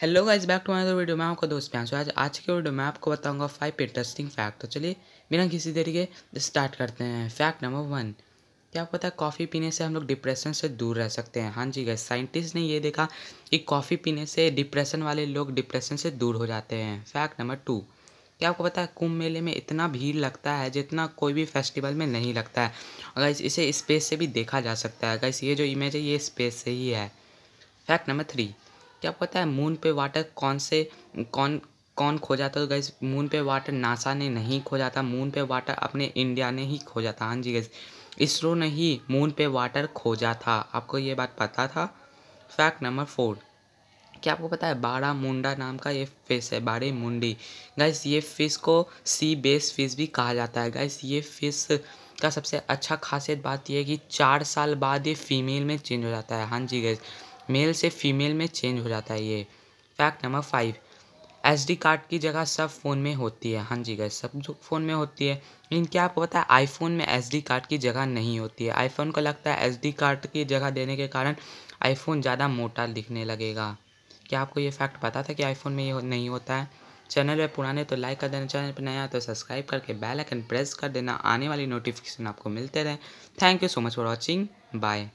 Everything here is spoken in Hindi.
Hello guys back to another video मैं आपका दोस्त प्यांशु आज आज के वीडियो में आपको बताऊँगा फाइव इंटरेस्टिंग फैक्ट तो चलिए, बिना किसी देरी के स्टार्ट करते हैं। फैक्ट नंबर वन क्या आपको पता है कॉफ़ी पीने से हम लोग डिप्रेशन से दूर रह सकते हैं? हाँ जी गाइस साइंटिस्ट ने ये देखा कि कॉफ़ी पीने से डिप्रेशन वाले लोग डिप्रेशन से दूर हो जाते हैं। फैक्ट नंबर टू क्या आपको पता है कुंभ मेले में इतना भीड़ लगता है जितना कोई भी फेस्टिवल में नहीं लगता है? अगर इसे स्पेस से भी देखा जा सकता है। गाइस ये जो इमेज है, ये स्पेस से ही है। फैक्ट नंबर थ्री क्या आपको पता है मून पे वाटर कौन से, कौन कौन खोजा था? तो गैस मून पे वाटर नासा ने नहीं खोजा था। मून पे वाटर अपने इंडिया ने ही खोजा था। हाँ जी गैस इसरो ने ही मून पे वाटर खोजा था। आपको ये बात पता था? फैक्ट नंबर फोर क्या आपको पता है बाड़ा मुंडा नाम का ये फ़िश है? बाड़े मुंडी। गैस ये फ़िश को सी बेस फ़िश भी कहा जाता है। गैस ये फ़िश का सबसे अच्छा खासियत बात यह है कि चार साल बाद ये फीमेल में चेंज हो जाता है। हाँ जी गैस मेल से फीमेल में चेंज हो जाता है ये। Fact number five S D card की जगह सब फ़ोन में होती है। हाँ जी गए सब फ़ोन में होती है। लेकिन क्या आपको पता है आईफोन में एस डी कार्ड की जगह नहीं होती है। आईफोन को लगता है एस डी कार्ड की जगह देने के कारण आईफोन ज़्यादा मोटा दिखने लगेगा। क्या आपको ये फैक्ट पता था कि आईफोन में ये नहीं होता है? चैनल पे पुराने तो लाइक कर देना, चैनल पर नया तो सब्सक्राइब करके बेल आइकन प्रेस कर देना। आने वाली नोटिफिकेशन आपको मिलते रहे। Thank you so much for watching bye